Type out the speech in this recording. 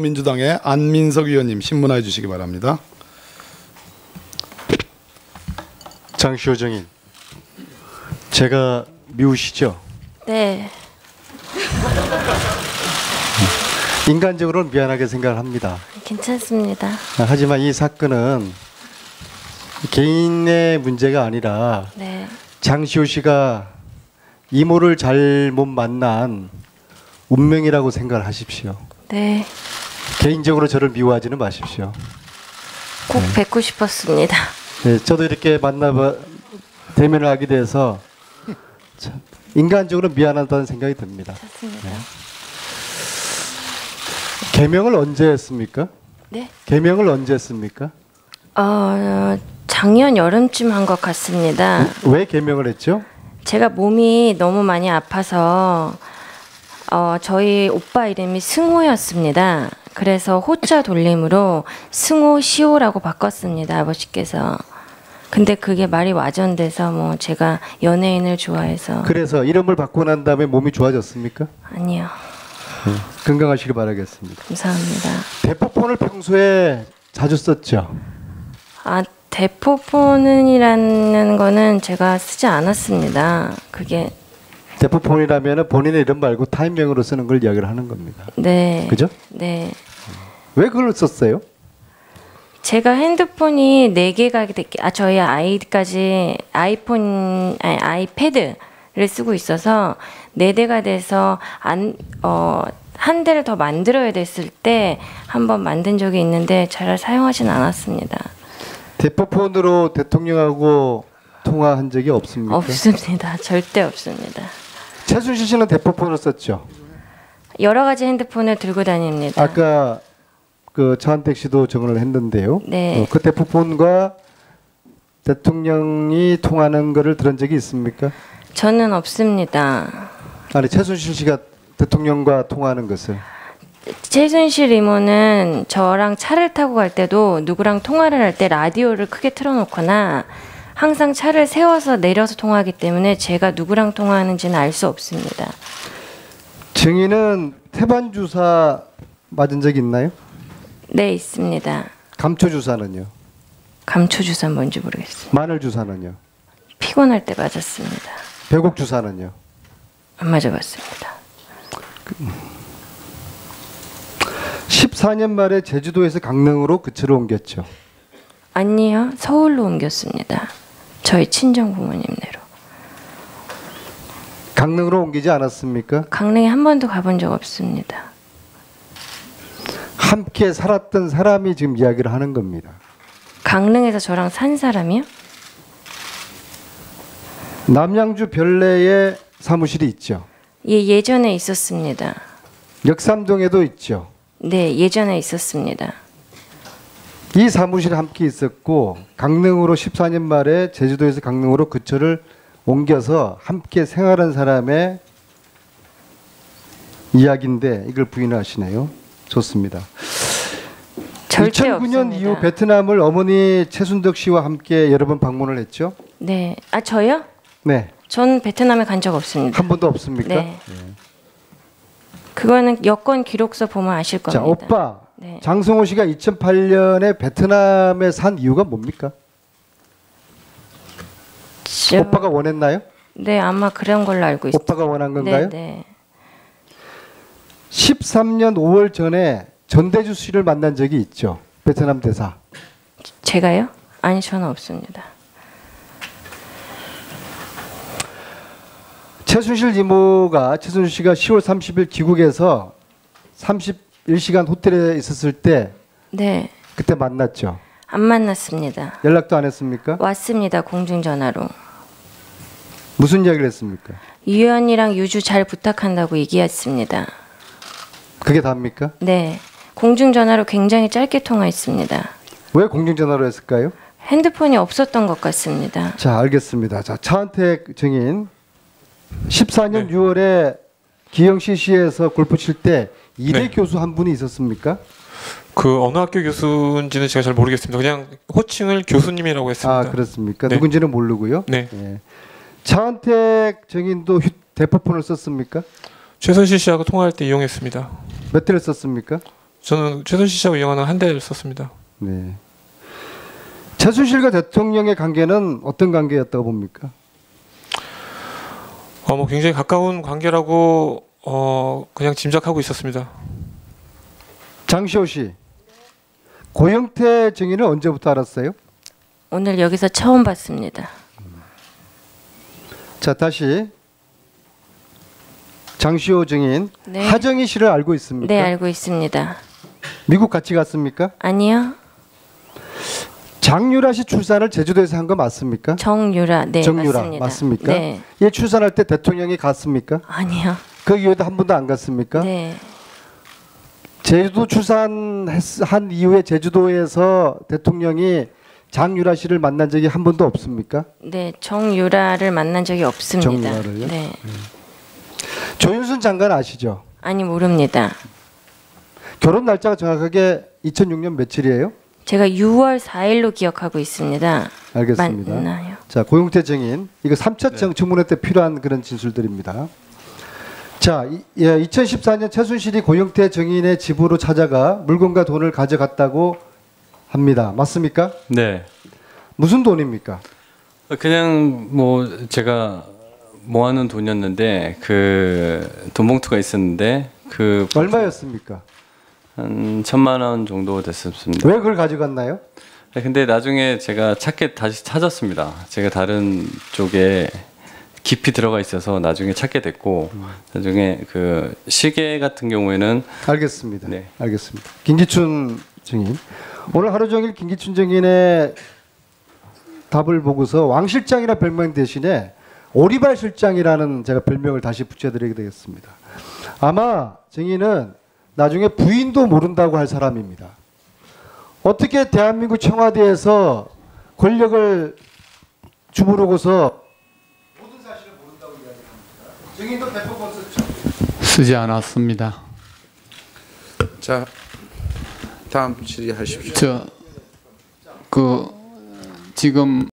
더불어민주당의 안민석 의원님 신문화해 주시기 바랍니다. 장시호 정인. 제가 미우시죠? 네, 인간적으로는 미안하게 생각을 합니다. 괜찮습니다. 하지만 이 사건은 개인의 문제가 아니라 네, 장시호 씨가 이모를 잘못 만난 운명이라고 생각을 하십시오. 네, 개인적으로 저를 미워하지는 마십시오. 꼭 뵙고 싶었습니다. 네, 저도 이렇게 만나 대면을 하게 돼서 참 인간적으로 미안하다는 생각이 듭니다. 좋습니다. 개명을 언제 했습니까? 네, 개명을 언제 했습니까? 어, 작년 여름쯤 한 것 같습니다. 왜 개명을 했죠? 제가 몸이 너무 많이 아파서 어, 저희 오빠 이름이 승호였습니다. 그래서 호자 돌림으로 승호 시호라고 바꿨습니다. 아버지께서. 근데 그게 말이 와전돼서 뭐 제가 연예인을 좋아해서 그래서 이름을 바꾸고 난 다음에 몸이 좋아졌습니까? 아니요. 건강하시길 바라겠습니다. 감사합니다. 대포폰을 평소에 자주 썼죠. 아 대포폰이라는 거는 제가 쓰지 않았습니다. 그게 대포폰이라면 본인의 이름 말고 타임명으로 쓰는 걸 이야기를 하는 겁니다. 네. 그죠? 네. 왜 그걸 썼어요? 제가 핸드폰이 네 개가 됐기 아 저희 아이까지 아이폰 아니 아이패드를 쓰고 있어서 네 대가 돼서 안 어 한 대를 더 만들어야 됐을 때 한번 만든 적이 있는데 잘 사용하진 않았습니다. 대포폰으로 대통령하고 통화한 적이 없습니까? 없습니다. 절대 없습니다. 최순실 씨는 대포폰을 썼죠. 여러 가지 핸드폰을 들고 다닙니다. 아까 그 차한택 씨도 정언을 했는데요. 네. 어, 그 대포폰과 대통령이 통하는 거를 들은 적이 있습니까? 저는 없습니다. 아니 최순실 씨가 대통령과 통화하는 것을 최순실 이모는 저랑 차를 타고 갈 때도 누구랑 통화를 할 때 라디오를 크게 틀어놓거나 항상 차를 세워서 내려서 통화하기 때문에 제가 누구랑 통화하는지는 알 수 없습니다. 증인은 태반 주사 맞은 적 있나요? 네, 있습니다. 감초 주사는요? 감초 주사 뭔지 모르겠어요. 마늘 주사는요? 피곤할 때 맞았습니다. 배곡 주사는요? 안 맞아봤습니다. 14년 말에 제주도에서 강릉으로 그치로 옮겼죠. 아니요, 서울로 옮겼습니다. 저희 친정 부모님네로. 강릉으로 옮기지 않았습니까? 강릉에 한 번도 가본 적 없습니다. 함께 살았던 사람이 지금 이야기를 하는 겁니다. 강릉에서 저랑 산 사람이요? 남양주 별내에 사무실이 있죠. 예, 예전에 있었습니다. 역삼동에도 있죠. 네, 예전에 있었습니다. 이 사무실에 함께 있었고 강릉으로 14년 말에 제주도에서 강릉으로 그처를 옮겨서 함께 생활한 사람의 이야기인데 이걸 부인하시네요. 좋습니다. 절대 2009년 없습니다. 이후 베트남을 어머니 최순덕 씨와 함께 여러 번 방문을 했죠. 네, 아 저요? 네, 전 베트남에 간 적 없습니다. 한 번도 없습니까? 네. 그거는 여권 기록서 보면 아실 겁니다. 자, 오빠 네. 장성호 씨가 2008년에 베트남에 산 이유가 뭡니까? 저- 오빠가 원했나요? 네, 아마 그런 걸로 알고 있어요. 오빠가 원한 건가요? 네, 네. 13년 5월 전에 전대주 씨를 만난 적이 있죠. 베트남 대사. 제가요? 아니, 저는 없습니다. 최순실 이모가 최순실 씨가 10월 30일 귀국해서 31시간 호텔에 있었을 때 네, 그때 만났죠. 안 만났습니다. 연락도 안 했습니까? 왔습니다. 공중 전화로. 무슨 이야기를 했습니까? 유연이랑 유주 잘 부탁한다고 얘기했습니다. 그게 답니까? 네, 공중 전화로 굉장히 짧게 통화했습니다. 왜 공중 전화로 했을까요? 핸드폰이 없었던 것 같습니다. 자, 알겠습니다. 자, 차은택 증인 14년 6월에 기영시 시에서 골프 칠 때 이대 네. 교수 한 분이 있었습니까? 그 어느 학교 교수인지는 제가 잘 모르겠습니다. 그냥 호칭을 교수님이라고 했습니다. 아, 그렇습니까? 네. 누군지는 모르고요. 네. 예. 차은택 증인도 휴, 대포폰을 썼습니까? 최순실 씨하고 통화할 때 이용했습니다. 몇 대를 썼습니까? 저는 최순실 씨하고 이용하는 한 대를 썼습니다. 네. 최순실과 대통령의 관계는 어떤 관계였다고 봅니까? 어, 뭐 굉장히 가까운 관계라고 어, 그냥 짐작하고 있었습니다. 장시호 씨, 고영태 증인은 언제부터 알았어요? 오늘 여기서 처음 봤습니다. 자 다시 장시호 증인 네. 하정희 씨를 알고 있습니까? 네, 알고 있습니다. 미국 같이 갔습니까? 아니요. 장유라 씨 출산을 제주도에서 한 거 맞습니까? 정유라. 네, 정유라 맞습니다. 맞습니까? 네. 얘 출산할 때 대통령이 갔습니까? 아니요. 그 이후에도 한 번도 안 갔습니까? 네. 제주도 출산한 이후에 제주도에서 대통령이 장유라 씨를 만난 적이 한 번도 없습니까? 네, 정유라를 만난 적이 없습니다. 정유라를요? 네. 조윤순 장관 아시죠? 아니 모릅니다. 결혼 날짜가 정확하게 2006년 며칠이에요? 제가 6월 4일로 기억하고 있습니다. 알겠습니다. 맞나요? 자, 고용태 증인. 이거 3차 정 청문회 때 필요한 그런 진술들입니다. 자, 이, 예, 2014년 최순실이 고영태 증인의 집으로 찾아가 물건과 돈을 가져갔다고 합니다. 맞습니까? 네. 무슨 돈입니까? 그냥 뭐 제가 모아놓은 돈이었는데 그 돈봉투가 있었는데 그 얼마였습니까? 한 천만 원 정도 됐었습니다. 왜 그걸 가져갔나요? 네, 근데 나중에 제가 찾게 다시 찾았습니다. 제가 다른 쪽에 깊이 들어가 있어서 나중에 찾게 됐고 나중에 그 시계 같은 경우에는 알겠습니다. 네. 알겠습니다. 김기춘 증인. 오늘 하루 종일 김기춘 증인의 답을 보고서 왕 실장이라 별명 대신에 오리발 실장이라는 제가 별명을 다시 붙여드리게 되겠습니다. 아마 증인은 나중에 부인도 모른다고 할 사람입니다. 어떻게 대한민국 청와대에서 권력을 주무르고서 모든 사실을 모른다고 이야기합니까? 증인도 대법원 썼죠. 쓰지 않았습니다. 자, 다음 질의하십시오. 저 그 지금